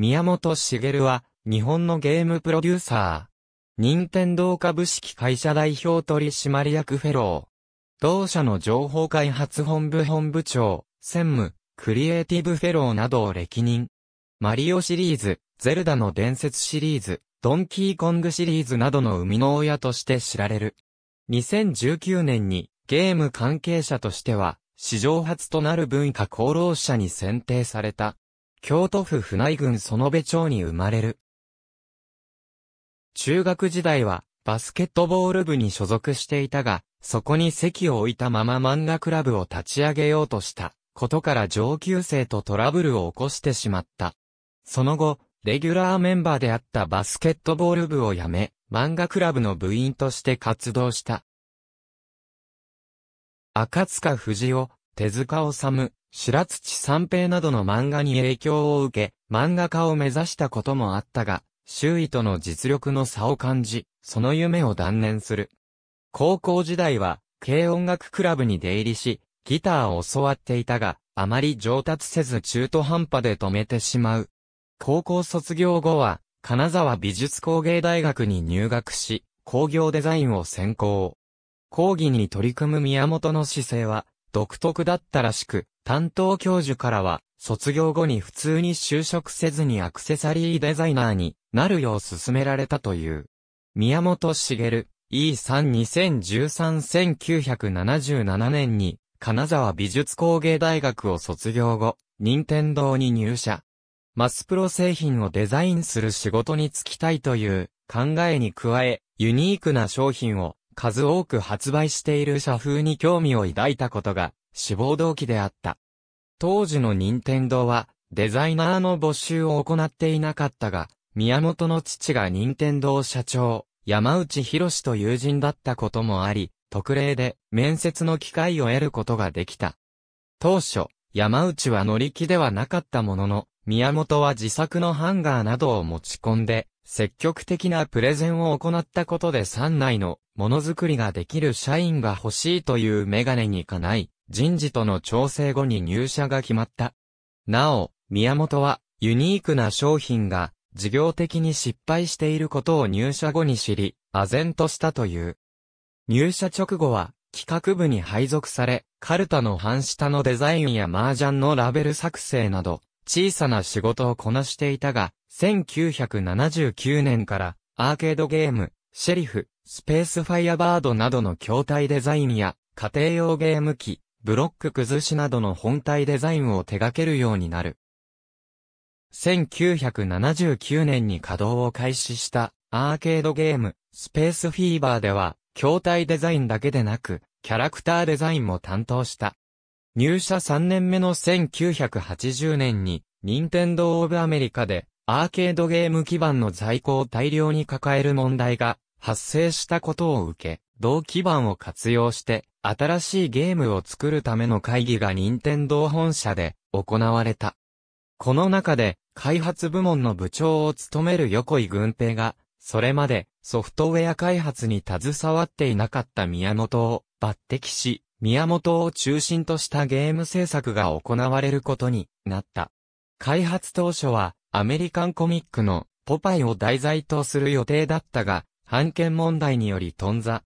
宮本茂は、日本のゲームプロデューサー。任天堂株式会社代表取締役フェロー。同社の情報開発本部本部長、専務、クリエイティブフェローなどを歴任。マリオシリーズ、ゼルダの伝説シリーズ、ドンキーコングシリーズなどの生みの親として知られる。2019年にゲーム関係者としては、史上初となる文化功労者に選定された。京都府船井郡園部町に生まれる。中学時代はバスケットボール部に所属していたが、そこに席を置いたまま漫画クラブを立ち上げようとしたことから上級生とトラブルを起こしてしまった。その後、レギュラーメンバーであったバスケットボール部を辞め、漫画クラブの部員として活動した。赤塚不二夫、手塚治虫、白土三平などの漫画に影響を受け、漫画家を目指したこともあったが、周囲との実力の差を感じ、その夢を断念する。高校時代は、軽音楽クラブに出入りし、ギターを教わっていたが、あまり上達せず中途半端で止めてしまう。高校卒業後は、金沢美術工芸大学に入学し、工業デザインを専攻。講義に取り組む宮本の姿勢は、独特だったらしく、担当教授からは、卒業後に普通に就職せずにアクセサリーデザイナーになるよう勧められたという。宮本茂、E3-2013-1977 年に、金沢美術工芸大学を卒業後、任天堂に入社。マスプロ製品をデザインする仕事に就きたいという考えに加え、ユニークな商品を数多く発売している社風に興味を抱いたことが志望動機であった。当時の任天堂はデザイナーの募集を行っていなかったが、宮本の父が任天堂社長、山内博士と友人だったこともあり、特例で面接の機会を得ることができた。当初、山内は乗り気ではなかったものの、宮本は自作のハンガーなどを持ち込んで、積極的なプレゼンを行ったことで山内のものづくりができる社員が欲しいというメガネにかない、人事との調整後に入社が決まった。なお、宮本はユニークな商品が事業的に失敗していることを入社後に知り、唖然としたという。入社直後は企画部に配属され、カルタの半下のデザインや麻雀のラベル作成など、小さな仕事をこなしていたが、1979年からアーケードゲーム、シェリフ、スペースファイアバードなどの筐体デザインや家庭用ゲーム機、ブロック崩しなどの本体デザインを手掛けるようになる。1979年に稼働を開始したアーケードゲーム、スペースフィーバーでは、筐体デザインだけでなく、キャラクターデザインも担当した。入社3年目の1980年に、任天堂オブアメリカで、アーケードゲーム基盤の在庫を大量に抱える問題が発生したことを受け、同基盤を活用して、新しいゲームを作るための会議が任天堂本社で行われた。この中で、開発部門の部長を務める横井軍平が、それまでソフトウェア開発に携わっていなかった宮本を抜擢し、宮本を中心としたゲーム制作が行われることになった。開発当初はアメリカンコミックのポパイを題材とする予定だったが、判権問題により頓挫。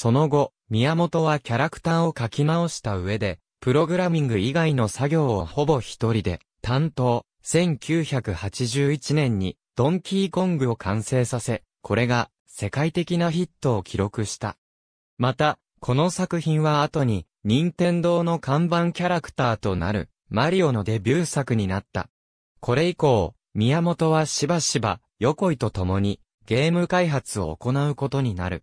その後、宮本はキャラクターを書き直した上で、プログラミング以外の作業をほぼ一人で担当。1981年にドンキーコングを完成させ、これが世界的なヒットを記録した。また、この作品は後に、任天堂の看板キャラクターとなる、マリオのデビュー作になった。これ以降、宮本はしばしば、横井と共に、ゲーム開発を行うことになる。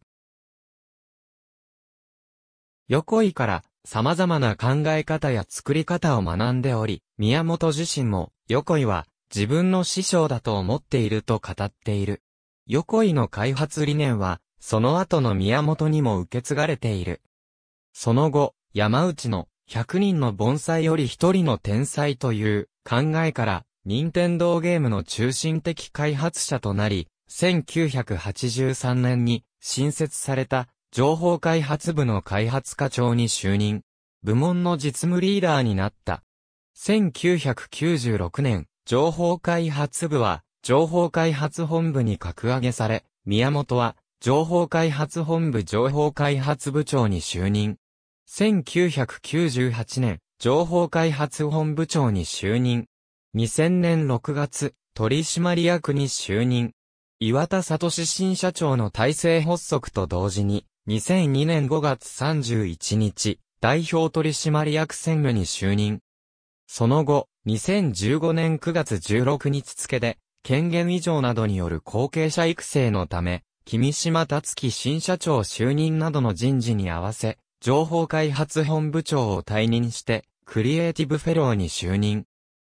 横井から、様々な考え方や作り方を学んでおり、宮本自身も、横井は、自分の師匠だと思っていると語っている。横井の開発理念は、その後の宮本にも受け継がれている。その後、山内の100人の盆栽より1人の天才という考えから、任天堂ゲームの中心的開発者となり、1983年に新設された情報開発部の開発課長に就任。部門の実務リーダーになった。1996年、情報開発部は、情報開発本部に格上げされ、宮本は、情報開発本部情報開発部長に就任。1998年、情報開発本部長に就任。2000年6月、取締役に就任。岩田聡新社長の体制発足と同時に、2002年5月31日、代表取締役専務に就任。その後、2015年9月16日付で、権限以上などによる後継者育成のため、君島達樹新社長就任などの人事に合わせ、情報開発本部長を退任して、クリエイティブフェローに就任。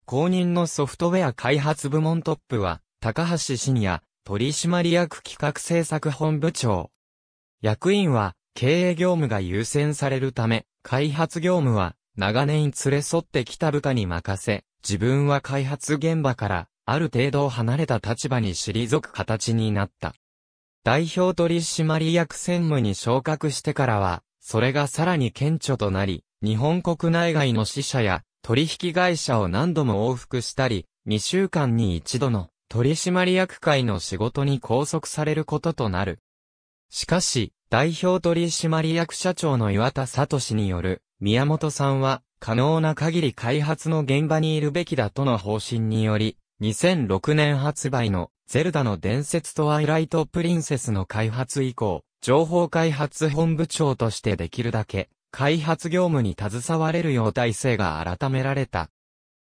公認のソフトウェア開発部門トップは、高橋真也、取締役企画政策本部長。役員は、経営業務が優先されるため、開発業務は、長年連れ添ってきた部下に任せ、自分は開発現場から、ある程度離れた立場に退く形になった。代表取締役専務に昇格してからは、それがさらに顕著となり、日本国内外の支社や取引会社を何度も往復したり、2週間に一度の取締役会の仕事に拘束されることとなる。しかし、代表取締役社長の岩田聡による、宮本さんは、可能な限り開発の現場にいるべきだとの方針により、2006年発売のゼルダの伝説トワイライトプリンセスの開発以降、情報開発本部長としてできるだけ、開発業務に携われるよう体制が改められた。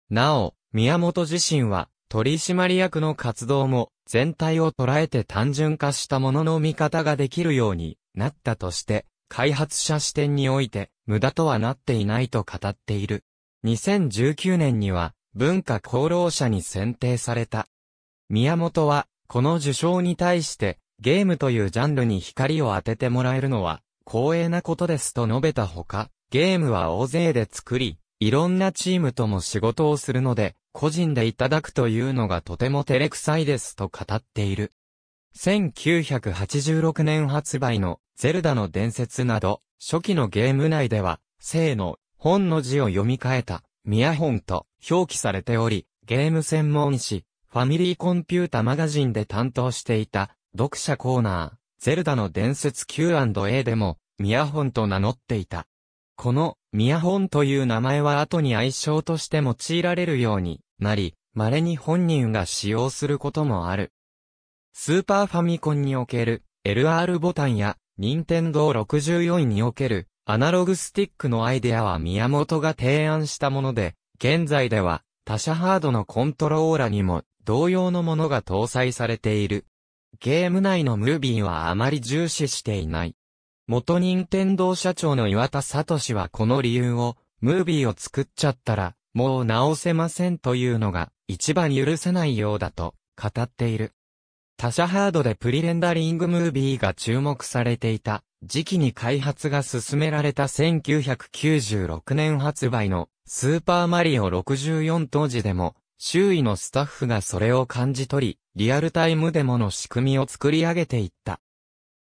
なお、宮本自身は、取締役の活動も、全体を捉えて単純化したものの見方ができるようになったとして、開発者視点において、無駄とはなっていないと語っている。2019年には、文化功労者に選定された。宮本は、この受賞に対して、ゲームというジャンルに光を当ててもらえるのは、光栄なことですと述べたほか、ゲームは大勢で作り、いろんなチームとも仕事をするので、個人でいただくというのがとても照れくさいですと語っている。1986年発売のゼルダの伝説など、初期のゲーム内では、生の本の字を読み替えた、ミヤ本と表記されており、ゲーム専門誌、ファミリーコンピュータマガジンで担当していた、読者コーナー、ゼルダの伝説 Q&A でも、ミヤホンと名乗っていた。この、ミヤホンという名前は後に愛称として用いられるようになり、稀に本人が使用することもある。スーパーファミコンにおける LR ボタンや、ニンテンドー64におけるアナログスティックのアイデアは宮本が提案したもので、現在では他社ハードのコントローラにも同様のものが搭載されている。ゲーム内のムービーはあまり重視していない。元任天堂社長の岩田聡はこの理由を、ムービーを作っちゃったら、もう直せませんというのが、一番許せないようだと、語っている。他社ハードでプリレンダリングムービーが注目されていた時期に開発が進められた1996年発売のスーパーマリオ64当時でも周囲のスタッフがそれを感じ取りリアルタイムデモの仕組みを作り上げていった。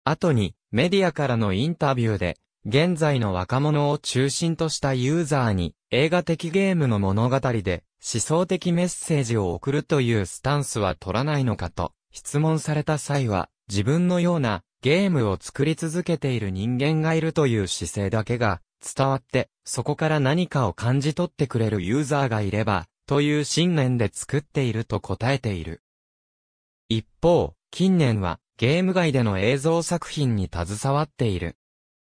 後に、メディアからのインタビューで、現在の若者を中心としたユーザーに、映画的ゲームの物語で、思想的メッセージを送るというスタンスは取らないのかと、質問された際は、自分のようなゲームを作り続けている人間がいるという姿勢だけが伝わって、そこから何かを感じ取ってくれるユーザーがいれば、という信念で作っていると答えている。一方、近年はゲーム外での映像作品に携わっている。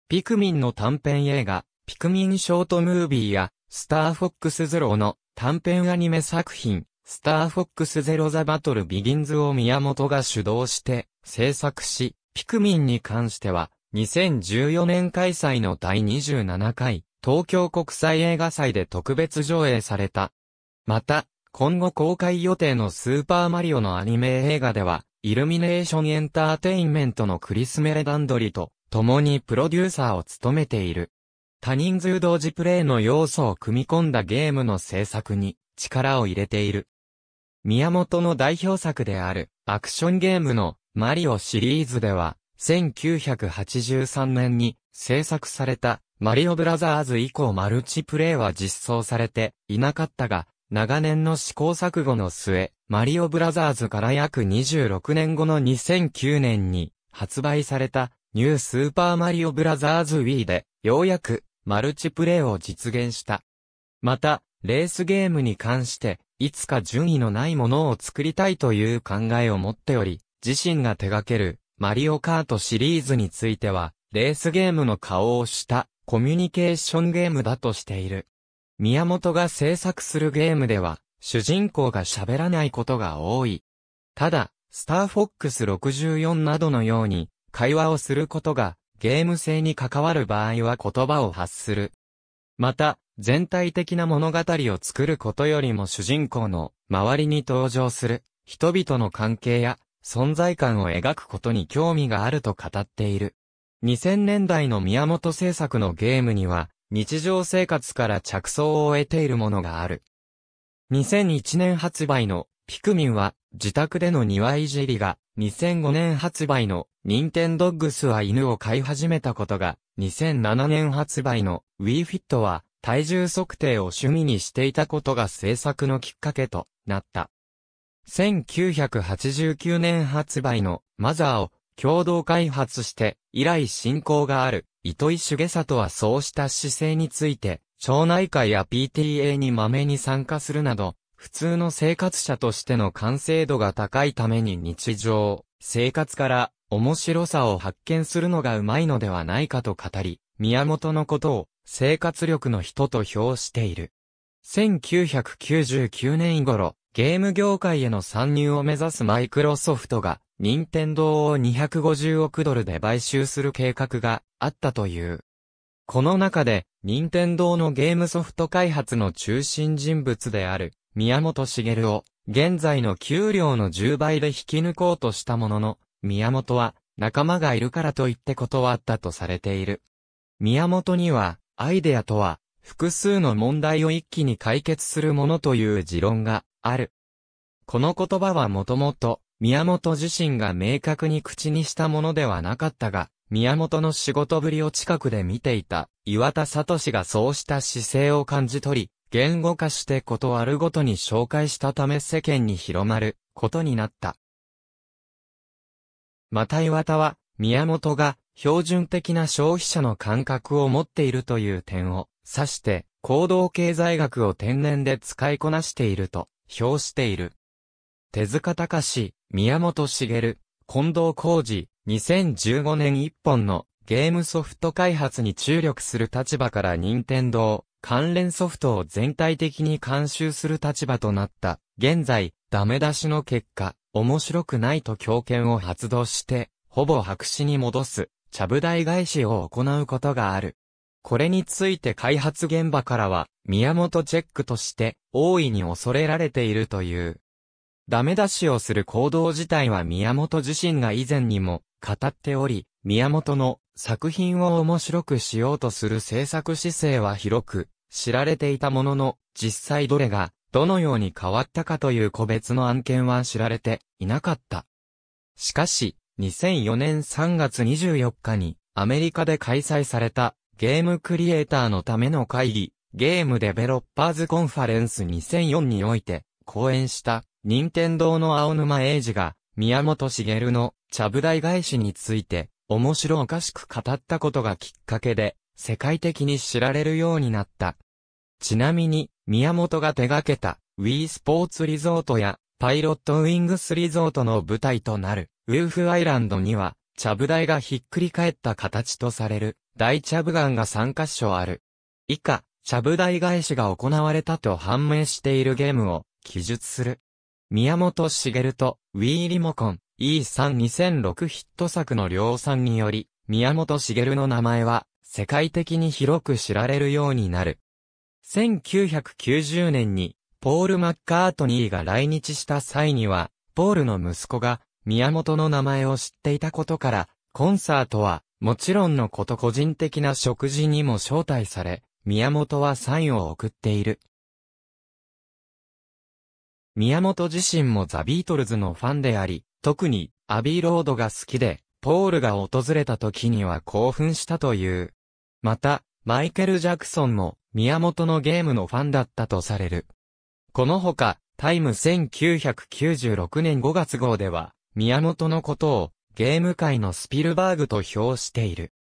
ピクミンの短編映画、ピクミンショートムービーや、スターフォックスゼロの短編アニメ作品、スターフォックスゼロザバトルビギンズを宮本が主導して制作し、ピクミンに関しては、2014年開催の第27回東京国際映画祭で特別上映された。また、今後公開予定のスーパーマリオのアニメ映画では、イルミネーションエンターテインメントのクリス・メレダンドリと共にプロデューサーを務めている。多人数同時プレイの要素を組み込んだゲームの制作に力を入れている。宮本の代表作であるアクションゲームのマリオシリーズでは1983年に制作されたマリオブラザーズ以降マルチプレイは実装されていなかったが長年の試行錯誤の末、マリオブラザーズから約26年後の2009年に発売されたニュースーパーマリオブラザーズ Wii でようやくマルチプレイを実現した。また、レースゲームに関して、いつか順位のないものを作りたいという考えを持っており、自身が手掛けるマリオカートシリーズについては、レースゲームの顔をしたコミュニケーションゲームだとしている。宮本が制作するゲームでは、主人公が喋らないことが多い。ただ、スターフォックス64などのように、会話をすることが、ゲーム性に関わる場合は言葉を発する。また、全体的な物語を作ることよりも主人公の周りに登場する人々の関係や存在感を描くことに興味があると語っている。2000年代の宮本製作のゲームには日常生活から着想を得ているものがある。2001年発売のピクミンは自宅での庭いじりが2005年発売のニンテンドッグスは犬を飼い始めたことが2007年発売の Wii Fit は体重測定を趣味にしていたことが制作のきっかけとなった。1989年発売のマザーを共同開発して以来進行がある糸井重里はそうした姿勢について町内会や PTA にまめに参加するなど普通の生活者としての完成度が高いために日常、生活から面白さを発見するのがうまいのではないかと語り、宮本のことを生活力の人と評している。1999年頃、ゲーム業界への参入を目指すマイクロソフトが、任天堂を250億ドルで買収する計画があったという。この中で、任天堂のゲームソフト開発の中心人物である、宮本茂を、現在の給料の10倍で引き抜こうとしたものの、宮本は、仲間がいるからと言って断ったとされている。宮本には、アイデアとは、複数の問題を一気に解決するものという持論がある。この言葉はもともと、宮本自身が明確に口にしたものではなかったが、宮本の仕事ぶりを近くで見ていた岩田聡がそうした姿勢を感じ取り、言語化してことあるごとに紹介したため世間に広まることになった。また岩田は、宮本が標準的な消費者の感覚を持っているという点を指して、行動経済学を天然で使いこなしていると評している。手塚隆、宮本茂、近藤浩二、2015年一本のゲームソフト開発に注力する立場から任天堂関連ソフトを全体的に監修する立場となった。現在、ダメ出しの結果、面白くないと強権を発動して、ほぼ白紙に戻す。ちゃぶ台返しを行うことがある。これについて開発現場からは、宮本チェックとして、大いに恐れられているという。ダメ出しをする行動自体は宮本自身が以前にも語っており、宮本の作品を面白くしようとする制作姿勢は広く知られていたものの、実際どれがどのように変わったかという個別の案件は知られていなかった。しかし、2004年3月24日にアメリカで開催されたゲームクリエイターのための会議、ゲームデベロッパーズコンファレンス2004において講演した任天堂の青沼英二が宮本茂のちゃぶ台返しについて面白おかしく語ったことがきっかけで世界的に知られるようになった。ちなみに宮本が手掛けた Wii スポーツリゾートやパイロットウィングスリゾートの舞台となるウルフアイランドには、チャブ台がひっくり返った形とされる、大チャブガンが3カ所ある。以下、チャブ台返しが行われたと判明しているゲームを記述する。宮本茂と Wii リモコン E3-2006 ヒット作の量産により、宮本茂の名前は世界的に広く知られるようになる。1990年にポール・マッカートニーが来日した際には、ポールの息子が宮本の名前を知っていたことから、コンサートは、もちろんのこと個人的な食事にも招待され、宮本はサインを送っている。宮本自身もザ・ビートルズのファンであり、特にアビーロードが好きで、ポールが訪れた時には興奮したという。また、マイケル・ジャクソンも宮本のゲームのファンだったとされる。このほか、タイム1996年5月号では、宮本のことをゲーム界のスピルバーグと評している。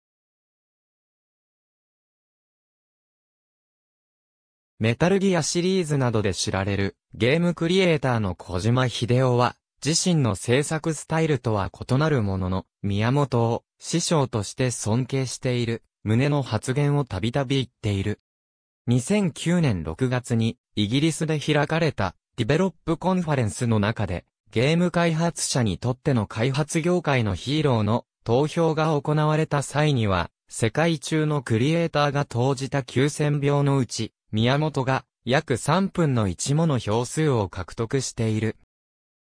メタルギアシリーズなどで知られるゲームクリエイターの小島秀夫は、自身の制作スタイルとは異なるものの、宮本を師匠として尊敬している、旨の発言をたびたび言っている。2009年6月に、イギリスで開かれた、ディベロップコンファレンスの中で、ゲーム開発者にとっての開発業界のヒーローの投票が行われた際には、世界中のクリエイターが投じた9000票のうち、宮本が約3分の1もの票数を獲得している。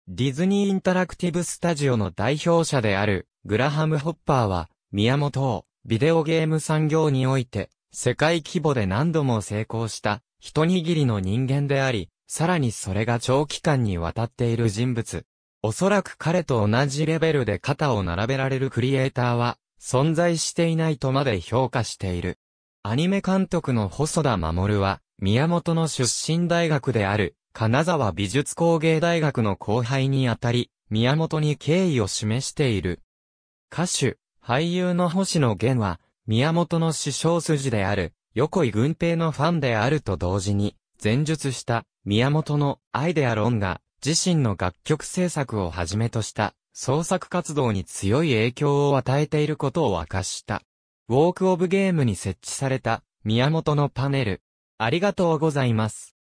ディズニーインタラクティブスタジオの代表者であるグラハム・ホッパーは、宮本をビデオゲーム産業において世界規模で何度も成功した一握りの人間であり、さらにそれが長期間にわたっている人物。おそらく彼と同じレベルで肩を並べられるクリエイターは存在していないとまで評価している。アニメ監督の細田守は宮本の出身大学である金沢美術工芸大学の後輩にあたり宮本に敬意を示している。歌手、俳優の星野源は宮本の師匠筋である横井軍平のファンであると同時に前述した宮本のアイデア論が自身の楽曲制作をはじめとした創作活動に強い影響を与えていることを明かした。ウォークオブゲームに設置された宮本のパネル。ありがとうございます。